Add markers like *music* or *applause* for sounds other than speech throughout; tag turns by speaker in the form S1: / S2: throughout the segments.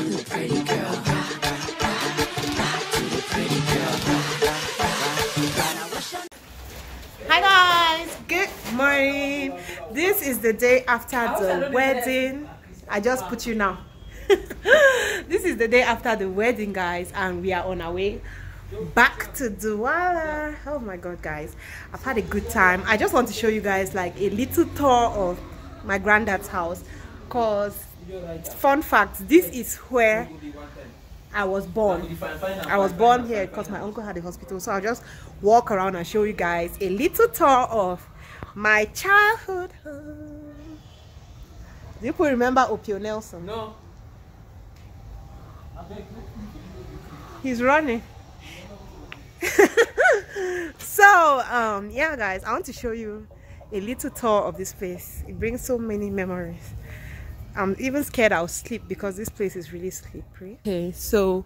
S1: Hi guys, good morning. This is the day after the wedding. I just put you now. *laughs* this is the day after the wedding, guys, and we are on our way back to Douala. Oh my god, guys, I've had a good time. I just want to show you guys like a little tour of my granddad's house. Cause fun fact, this is where I was born. I was born here because my uncle had a hospital. So I'll just walk around and show you guys a little tour of my childhood home. Do you remember Opio Nelson?
S2: No.
S1: He's running. *laughs* so um yeah guys, I want to show you a little tour of this place. It brings so many memories. I'm even scared I'll sleep because this place is really slippery. Okay, so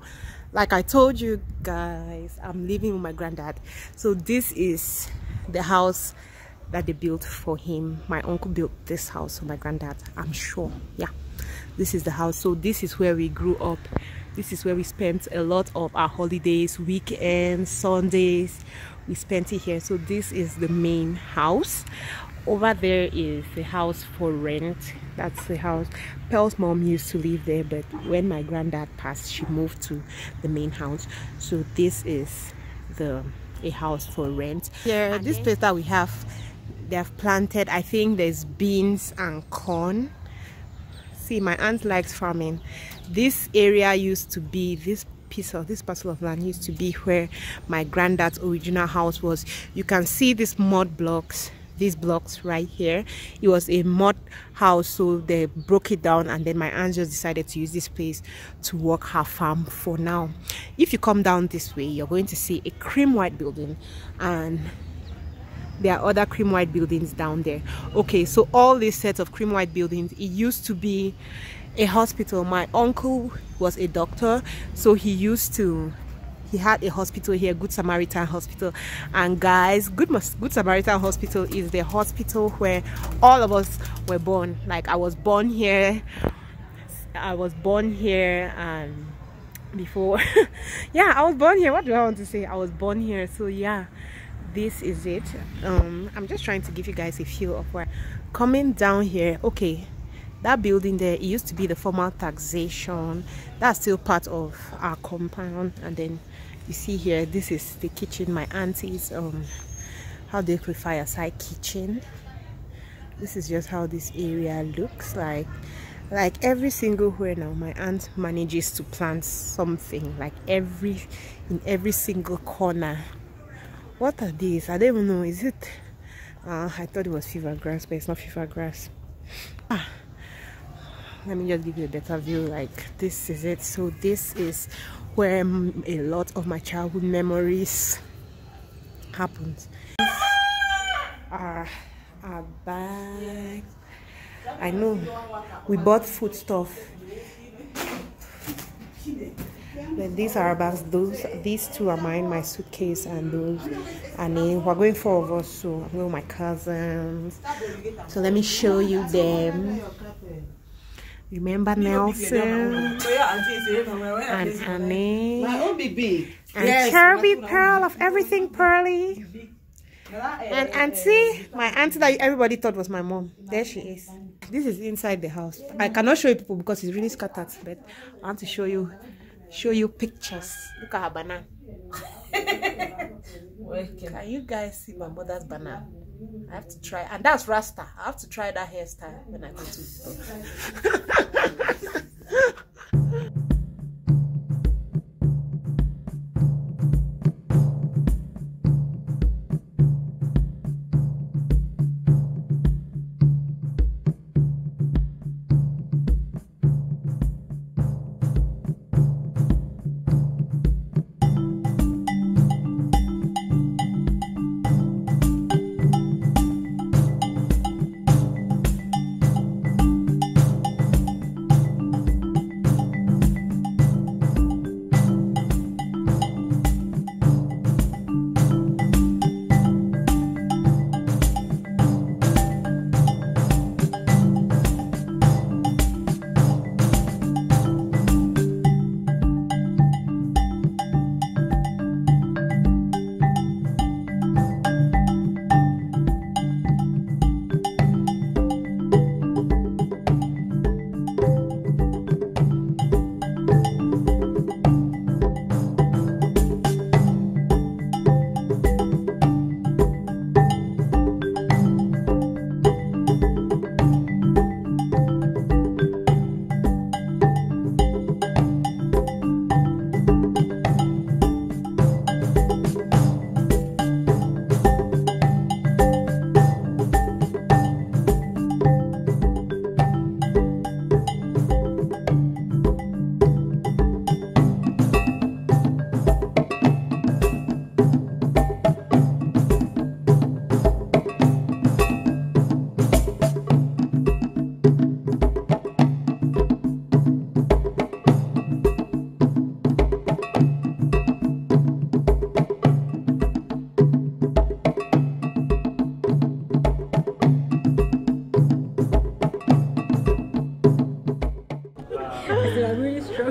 S1: like I told you guys, I'm living with my granddad. So this is the house that they built for him. My uncle built this house for my granddad, I'm sure. Yeah, this is the house. So this is where we grew up. This is where we spent a lot of our holidays, weekends, Sundays. We spent it here. So this is the main house over there is the house for rent that's the house pearl's mom used to live there but when my granddad passed she moved to the main house so this is the a house for rent yeah this place that we have they have planted i think there's beans and corn see my aunt likes farming. This area used to be this piece of this parcel of land used to be where my granddad's original house was. You can see these mud blocks these blocks right here. It was a mud house so they broke it down and then my aunt just decided to use this place to work her farm for now. If you come down this way you're going to see a cream white building and there are other cream white buildings down there. Okay so all these sets of cream white buildings it used to be a hospital. My uncle was a doctor so he used to he had a hospital here good samaritan hospital. And guys good good samaritan hospital is the hospital where all of us were born. Like i was born here i was born here and before *laughs* yeah i was born here. What do i want to say? I was born here so yeah this is it. Um i'm just trying to give you guys a feel of where coming down here okay that building there it used to be the formal taxation. That's still part of our compound. And then you see here this is the kitchen. My auntie's um how they call fireside kitchen? This is just how this area looks like. Like every single where now my aunt manages to plant something like every in every single corner what are these? I don't even know. Is it uh, i thought it was fever grass but it's not fever grass. Ah. Let me just give you a better view like this is it. So this is where a lot of my childhood memories happened our, our bags i know. We bought food stuff then these are our bags those these two are mine my suitcase and those and then we're going four of us so i'm going with my cousins. So let me show you them. Remember Nelson? and Annie and yes, Pearl of everything Pearly. And Auntie, my auntie that everybody thought was my mom. There she is. This is inside the house. I cannot show you people because it's really scattered, but I want to show you show you pictures. Look at her banana. Can you guys see my mother's banana? I have to try, and that's Rasta. I have to try that hairstyle when I go to. *laughs*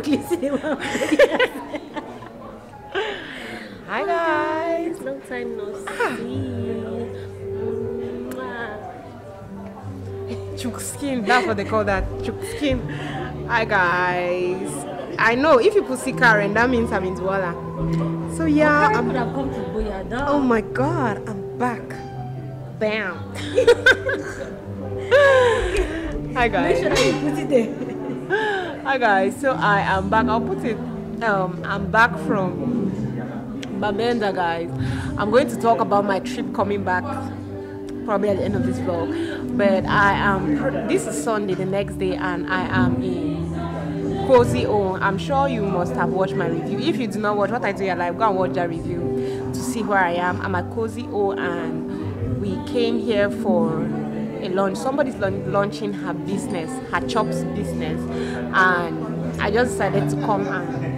S2: Really struggling cinema.
S1: Hi guys.
S2: Long time no ah. see. Mwah.
S1: Chook skin. That's what they call that. Chook skin. Hi guys. I know if you put see Karen, that means I'm in Douala. So yeah, I'm.
S2: would have come to Boyada.
S1: Oh my God, I'm back. Bam. *laughs* Hi
S2: Make
S1: guys.
S2: sure that you put it there.
S1: Hi guys. So I am back. I'll put it. Um, I'm back from Bamenda, guys. I'm going to talk about my trip coming back probably at the end of this vlog. But I am. This is Sunday, the next day, and I am in Cozy O. I'm sure you must have watched my review. If you do not watch what I do in live, go and watch that review to see where I am. I'm at Cozy O, and we came here for a lunch. Somebody's launching her business, her chops business, and I just decided to come and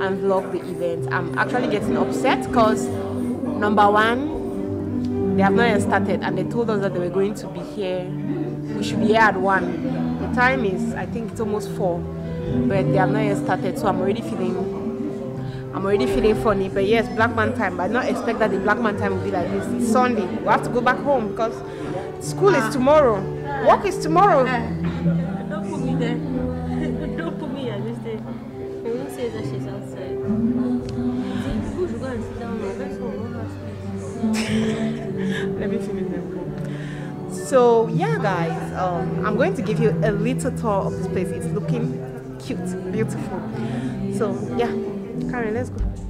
S1: and vlog the event. I'm actually getting upset because number one, they have not yet started, and they told us that they were going to be here. We should be here at one. The time is, I think it's almost four, but they have not yet started. So I'm already feeling, I'm already feeling funny. But yes, Black Man time. But I not expect that the Black Man time will be like this. It's Sunday. We have to go back home because school is tomorrow. Work is tomorrow.
S2: Don't put me there. *laughs* Don't put me at this thing. He won't say that she's outside. People should go and sit down. now. Let's go. Go back, please.
S1: Let me finish them. So yeah, guys, um, I'm going to give you a little tour of this place. It's looking cute, beautiful. So yeah, Karen, let's go.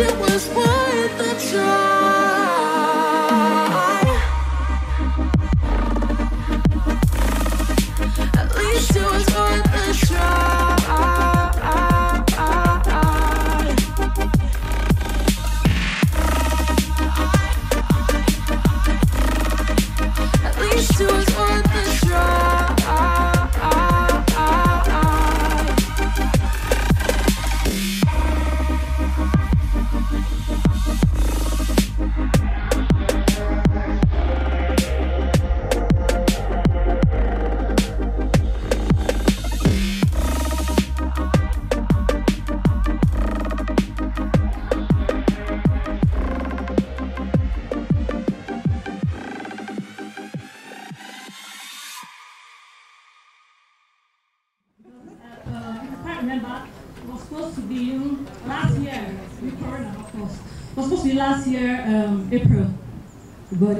S3: It was worth the try.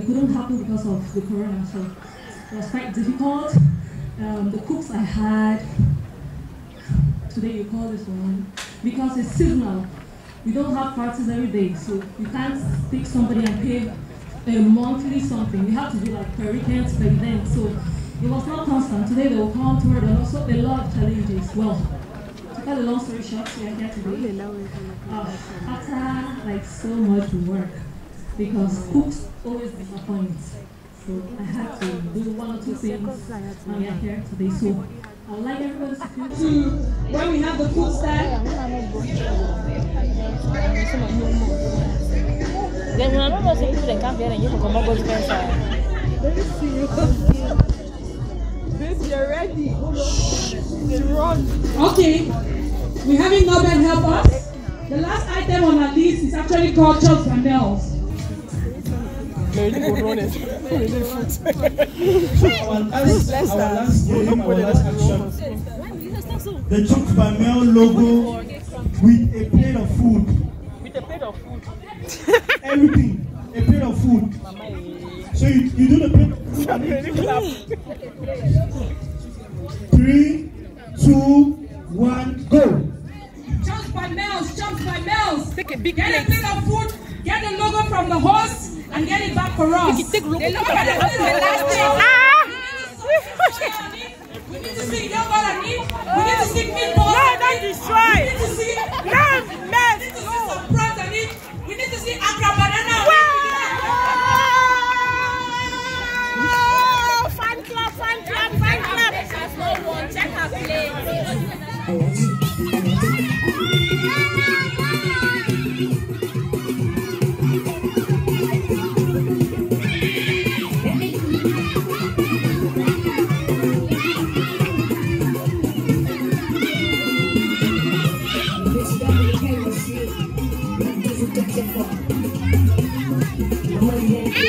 S3: It
S4: couldn't happen because of the Corona, so it was quite difficult. Um, the cooks I had, today you call this one, because it's seasonal. We don't have parties every day, so you can't pick somebody and pay a monthly something. You have to do like per weekend, per event. So it was not constant. Today they will come to and also a lot of challenges. Well, to cut a long story short, we are here today. Uh, after like so much work, because cooks always disappoint. So I had to do one or two things, and we are here today. So I'd like everybody to feel to when we have the cooks there.
S2: Then I don't know if people they come here and you can come up with
S1: Baby, you're ready. Run.
S4: Okay, we're having Nobel help us. The last item on our list is actually called Chuck Camels. *laughs* *laughs*
S5: Our last, our last game, our last action. The Chuck Bamel logo with a plate of food.
S2: With a plate of food. *laughs*
S5: Everything. A plate of food. Eh. So you, you do the plate of food. Three, two, one, go.
S4: Chunks by Mel's, chunks by Mel's.
S2: Take a big
S4: Get a
S2: plate.
S4: of food, get the logo from the host, and get it back for us.
S2: At
S4: Look at the last thing.
S1: Ah!
S4: We need to see yogurt and meat. We need to see meatballs.
S1: No, don't destroy.
S4: We need to see.
S1: No,
S4: We need to see and meat. We need to see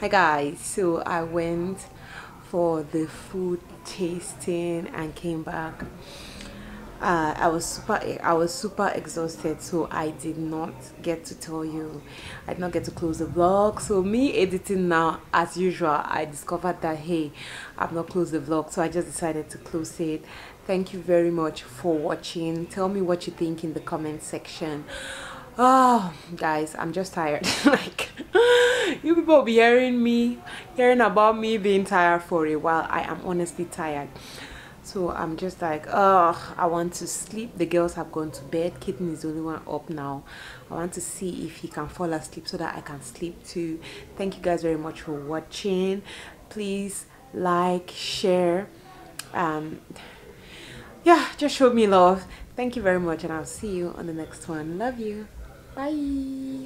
S1: hi guys. So i went for the food tasting and came back. Uh, I was super I was super exhausted so I did not get to tell you. I did not get to close the vlog. So me editing now as usual I discovered that hey I've not closed the vlog so I just decided to close it. Thank you very much for watching. Tell me what you think in the comment section oh guys I'm just tired. *laughs* Like you people be hearing me hearing about me being tired for a while. I am honestly tired. So i'm just like oh i want to sleep. The girls have gone to bed. Kitten is the only one up now. I want to see if he can fall asleep so that i can sleep too. Thank you guys very much for watching. Please like share um yeah just show me love. Thank you very much and i'll see you on the next one. Love you バイ。